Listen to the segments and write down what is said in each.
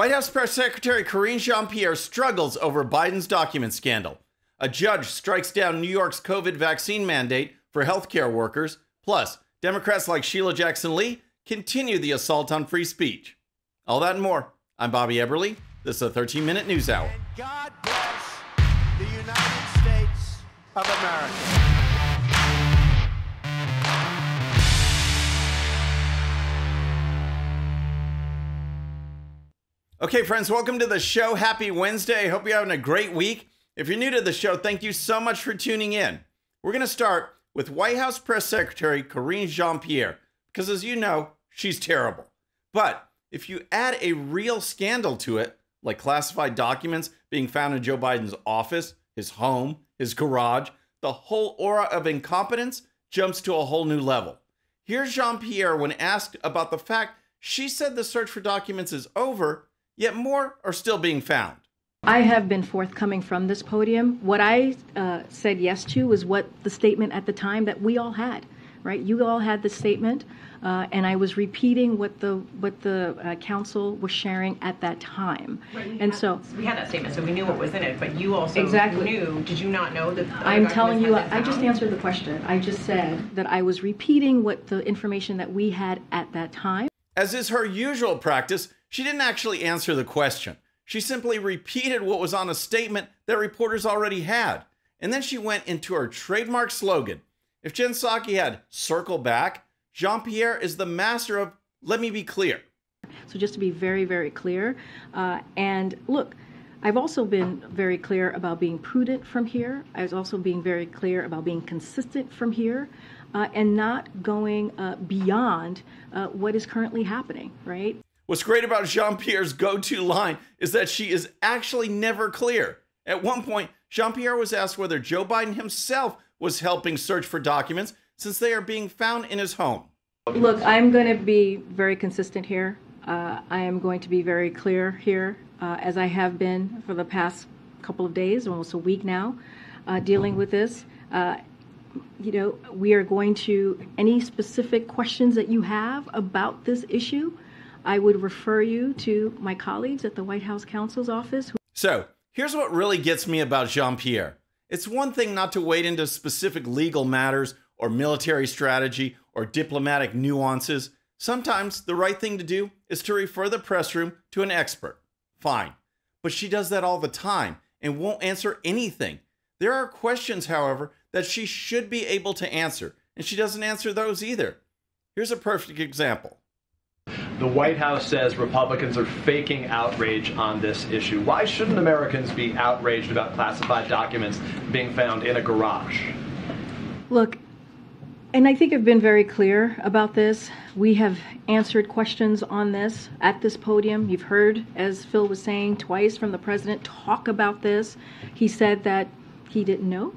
White House Press Secretary Karine Jean Pierre struggles over Biden's document scandal. A judge strikes down New York's COVID vaccine mandate for healthcare workers. Plus, Democrats like Sheila Jackson Lee continue the assault on free speech. All that and more. I'm Bobby Eberle. This is a 13 minute news hour. And God bless the United States of America. Okay, friends, welcome to the show. Happy Wednesday. Hope you're having a great week. If you're new to the show, thank you so much for tuning in. We're going to start with White House Press Secretary Karine Jean Pierre, because as you know, she's terrible. But if you add a real scandal to it, like classified documents being found in Joe Biden's office, his home, his garage, the whole aura of incompetence jumps to a whole new level. Here's Jean Pierre when asked about the fact she said the search for documents is over yet more are still being found. I have been forthcoming from this podium. What I uh, said yes to was what the statement at the time that we all had, right? You all had the statement, uh, and I was repeating what the what the uh, counsel was sharing at that time. Right, and had, so we had that statement, so we knew what was in it. But you also exactly. knew. Did you not know that? I'm telling you, I just answered the question. I just said that I was repeating what the information that we had at that time. As is her usual practice, she didn't actually answer the question. She simply repeated what was on a statement that reporters already had. And then she went into her trademark slogan. If Jen Psaki had circle back, Jean Pierre is the master of let me be clear. So, just to be very, very clear, uh, and look, I've also been very clear about being prudent from here. I was also being very clear about being consistent from here uh, and not going uh, beyond uh, what is currently happening, right? What's great about Jean Pierre's go to line is that she is actually never clear. At one point, Jean Pierre was asked whether Joe Biden himself was helping search for documents since they are being found in his home. Look, I'm going to be very consistent here. Uh, I am going to be very clear here, uh, as I have been for the past couple of days, almost a week now, uh, dealing with this. Uh, you know, we are going to, any specific questions that you have about this issue, I would refer you to my colleagues at the White House counsel's office. So, here's what really gets me about Jean Pierre it's one thing not to wade into specific legal matters or military strategy or diplomatic nuances. Sometimes the right thing to do is to refer the press room to an expert. Fine. But she does that all the time and won't answer anything. There are questions, however, that she should be able to answer, and she doesn't answer those either. Here's a perfect example. The White House says Republicans are faking outrage on this issue. Why shouldn't Americans be outraged about classified documents being found in a garage? Look, and I think I've been very clear about this. We have answered questions on this at this podium. You've heard, as Phil was saying, twice from the president talk about this. He said that he didn't know,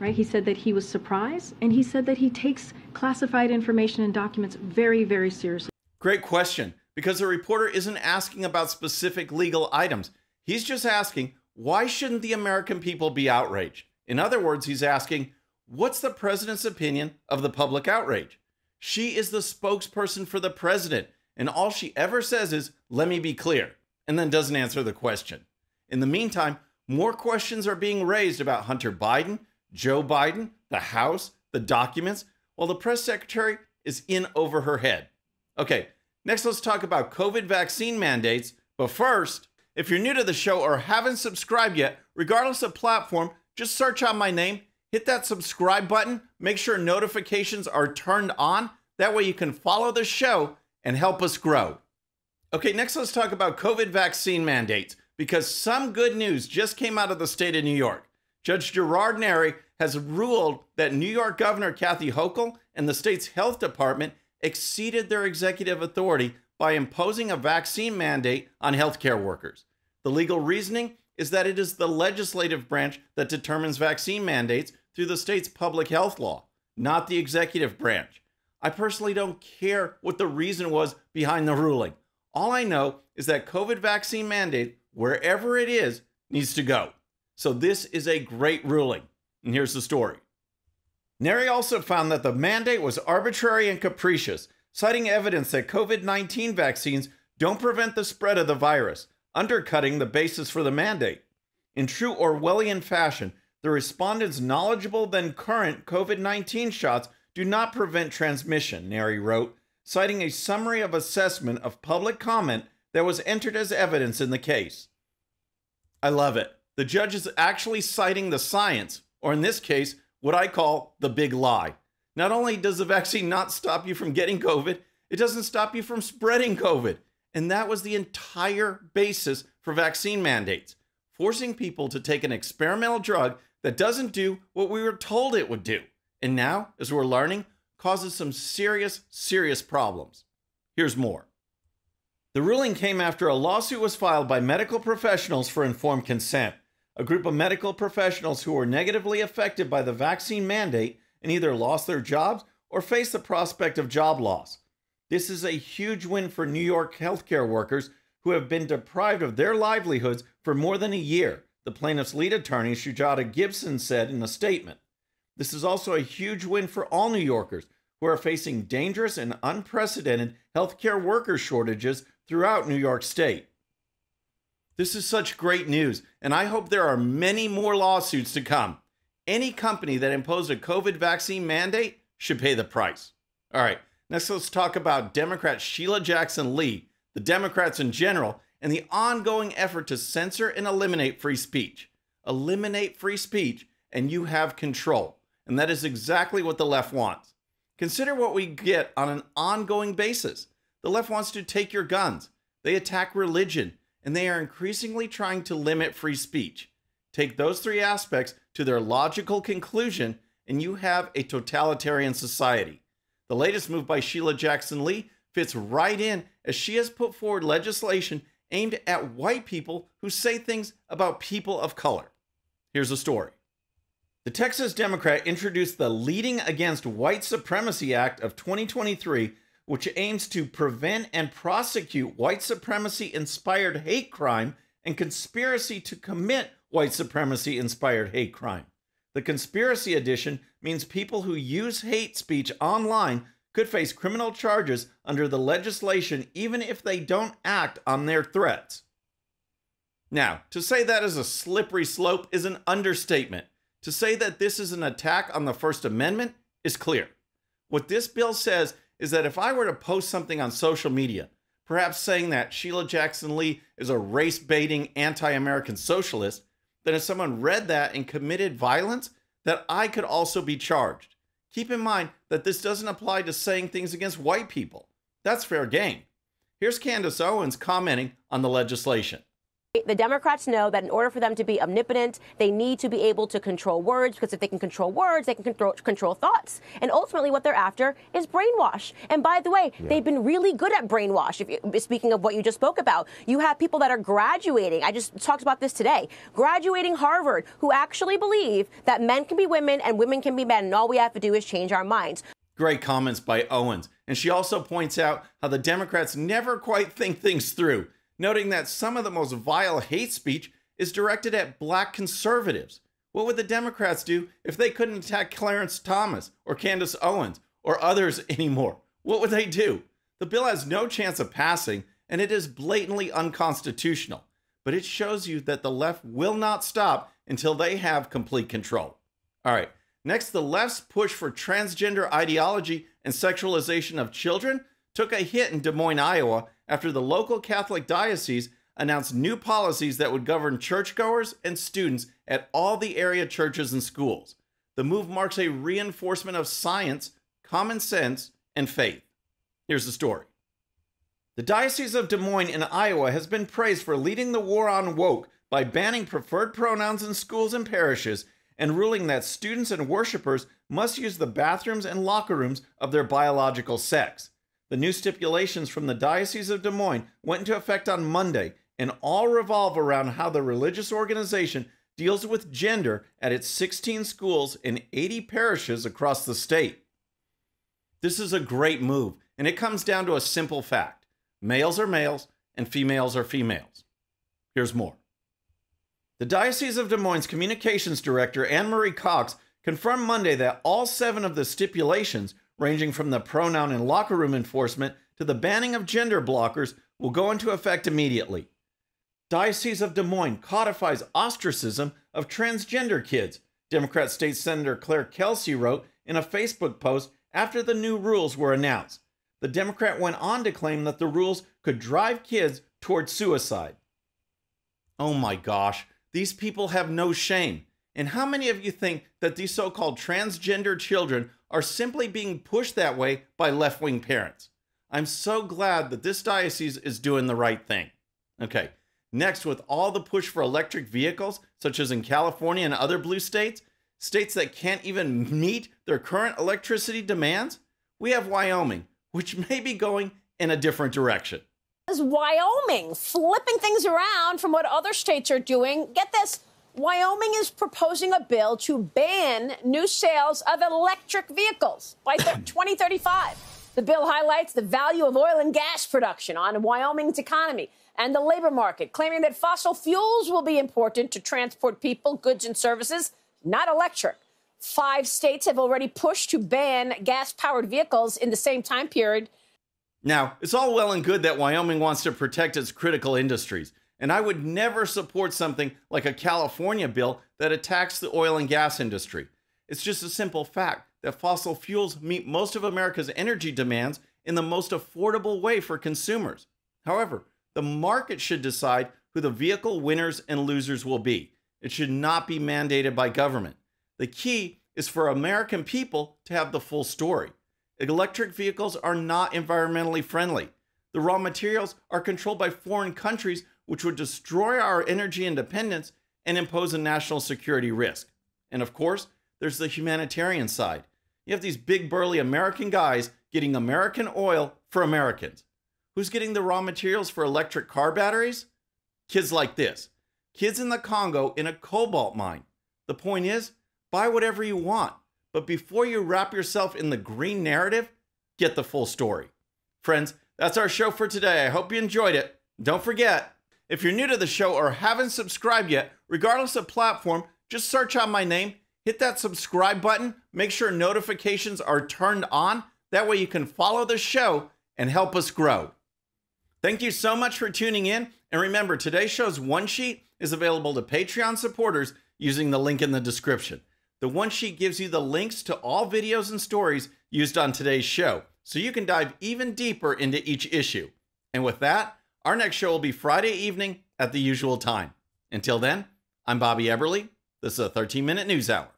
right? He said that he was surprised, and he said that he takes classified information and documents very, very seriously. Great question, because the reporter isn't asking about specific legal items. He's just asking, why shouldn't the American people be outraged? In other words, he's asking, what's the president's opinion of the public outrage? She is the spokesperson for the president, and all she ever says is, let me be clear, and then doesn't answer the question. In the meantime, more questions are being raised about Hunter Biden, Joe Biden, the House, the documents, while the press secretary is in over her head. Okay, next let's talk about COVID vaccine mandates. But first, if you're new to the show or haven't subscribed yet, regardless of platform, just search out my name, hit that subscribe button, make sure notifications are turned on. That way you can follow the show and help us grow. Okay, next let's talk about COVID vaccine mandates because some good news just came out of the state of New York. Judge Gerard Neri has ruled that New York Governor Kathy Hochul and the state's health department exceeded their executive authority by imposing a vaccine mandate on healthcare workers. The legal reasoning is that it is the legislative branch that determines vaccine mandates through the state's public health law, not the executive branch. I personally don't care what the reason was behind the ruling. All I know is that COVID vaccine mandate, wherever it is, needs to go. So this is a great ruling. And here's the story. Neri also found that the mandate was arbitrary and capricious, citing evidence that COVID 19 vaccines don't prevent the spread of the virus. undercutting the basis for the mandate. In true Orwellian fashion, the respondents' knowledgeable than current COVID 19 shots do not prevent transmission, Neri wrote, citing a summary of assessment of public comment that was entered as evidence in the case. I love it. The judge is actually citing the science, or in this case, what I call the big lie. Not only does the vaccine not stop you from getting COVID, it doesn't stop you from spreading COVID. And that was the entire basis for vaccine mandates, forcing people to take an experimental drug that doesn't do what we were told it would do. And now, as we're learning, causes some serious, serious problems. Here's more. The ruling came after a lawsuit was filed by medical professionals for informed consent, a group of medical professionals who were negatively affected by the vaccine mandate and either lost their jobs or faced the prospect of job loss. This is a huge win for New York healthcare workers who have been deprived of their livelihoods for more than a year, the plaintiff's lead attorney, Sujata Gibson, said in a statement. This is also a huge win for all New Yorkers who are facing dangerous and unprecedented healthcare worker shortages throughout New York State. This is such great news, and I hope there are many more lawsuits to come. Any company that imposed a COVID vaccine mandate should pay the price. All right, next let's talk about Democrat Sheila Jackson Lee, the Democrats in general, and the ongoing effort to censor and eliminate free speech. Eliminate free speech, and you have control. And that is exactly what the left wants. Consider what we get on an ongoing basis. The left wants to take your guns, they attack religion, and they are increasingly trying to limit free speech. Take those three aspects to their logical conclusion, and you have a totalitarian society. The latest move by Sheila Jackson Lee fits right in as she has put forward legislation aimed at white people who say things about people of color. Here's a story. The Texas Democrat introduced the Leading Against White Supremacy Act of 2023 which aims to prevent and prosecute white supremacy inspired hate crime and conspiracy to commit white supremacy inspired hate crime. The conspiracy edition means people who use hate speech online could face criminal charges under the legislation even if they don't act on their threats. Now, to say that is a slippery slope is an understatement. To say that this is an attack on the First Amendment is clear. What this bill says is that if I were to post something on social media, perhaps saying that Sheila Jackson Lee is a race baiting anti American socialist, then if someone read that and committed violence, that I could also be charged. Keep in mind that this doesn't apply to saying things against white people. That's fair game. Here's Candace Owens commenting on the legislation. The Democrats know that in order for them to be omnipotent, they need to be able to control words because if they can control words, they can control, control thoughts. And ultimately, what they're after is brainwash. And by the way, yeah. they've been really good at brainwash. If you, speaking of what you just spoke about, you have people that are graduating. I just talked about this today. Graduating Harvard who actually believe that men can be women and women can be men, and all we have to do is change our minds. Great comments by Owens. And she also points out how the Democrats never quite think things through noting that some of the most vile hate speech is directed at black conservatives. What would the Democrats do if they couldn't attack Clarence Thomas or Candace Owens or others anymore? What would they do? The bill has no chance of passing, and it is blatantly unconstitutional. But it shows you that the left will not stop until they have complete control. All right, next, the left's push for transgender ideology and sexualization of children took a hit in Des Moines, Iowa, after the local Catholic diocese announced new policies that would govern churchgoers and students at all the area churches and schools. The move marks a reinforcement of science, common sense, and faith. Here's the story. The Diocese of Des Moines in Iowa has been praised for leading the war on woke by banning preferred pronouns in schools and parishes and ruling that students and worshipers must use the bathrooms and locker rooms of their biological sex. The new stipulations from the Diocese of Des Moines went into effect on Monday and all revolve around how the religious organization deals with gender at its 16 schools and 80 parishes across the state. This is a great move, and it comes down to a simple fact males are males and females are females. Here's more. The Diocese of Des Moines Communications Director Anne Marie Cox confirmed Monday that all seven of the stipulations ranging from the pronoun and locker room enforcement to the banning of gender blockers, will go into effect immediately. Diocese of Des Moines codifies ostracism of transgender kids. Democrat State Senator Claire Kelsey wrote in a Facebook post after the new rules were announced. The Democrat went on to claim that the rules could drive kids toward suicide. Oh my gosh, these people have no shame. And how many of you think that these so called transgender children are simply being pushed that way by left wing parents? I'm so glad that this diocese is doing the right thing. Okay, next, with all the push for electric vehicles, such as in California and other blue states, states that can't even meet their current electricity demands, we have Wyoming, which may be going in a different direction. Is Wyoming flipping things around from what other states are doing? Get this. Wyoming is proposing a bill to ban new sales of electric vehicles by 2035. The bill highlights the value of oil and gas production on Wyoming's economy and the labor market, claiming that fossil fuels will be important to transport people, goods, and services, not electric. Five states have already pushed to ban gas powered vehicles in the same time period. Now, it's all well and good that Wyoming wants to protect its critical industries, and I would never support something like a California bill that attacks the oil and gas industry. It's just a simple fact that fossil fuels meet most of America's energy demands in the most affordable way for consumers. However, the market should decide who the vehicle winners and losers will be. It should not be mandated by government. The key is for American people to have the full story. Electric vehicles are not environmentally friendly. The raw materials are controlled by foreign countries, which would destroy our energy independence and impose a national security risk. And of course, there's the humanitarian side. You have these big, burly American guys getting American oil for Americans. Who's getting the raw materials for electric car batteries? Kids like this. Kids in the Congo in a cobalt mine. The point is, buy whatever you want. But before you wrap yourself in the green narrative, get the full story. Friends, that's our show for today. I hope you enjoyed it. Don't forget, if you're new to the show or haven't subscribed yet, regardless of platform, just search out my name, hit that subscribe button, make sure notifications are turned on. That way you can follow the show and help us grow. Thank you so much for tuning in. And remember, today's show's one sheet is available to Patreon supporters using the link in the description. The one sheet gives you the links to all videos and stories used on today's show, so you can dive even deeper into each issue. And with that, our next show will be Friday evening at the usual time. Until then, I'm Bobby Eberle. This is a 13 minute news hour.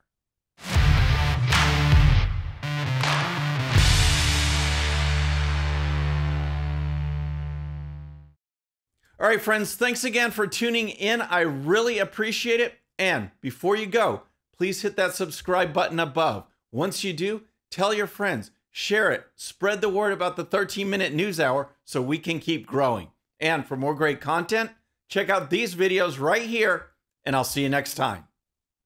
All right, friends, thanks again for tuning in. I really appreciate it. And before you go, please hit that subscribe button above. Once you do, tell your friends, share it, spread the word about the 13 minute news hour so we can keep growing. And for more great content, check out these videos right here, and I'll see you next time.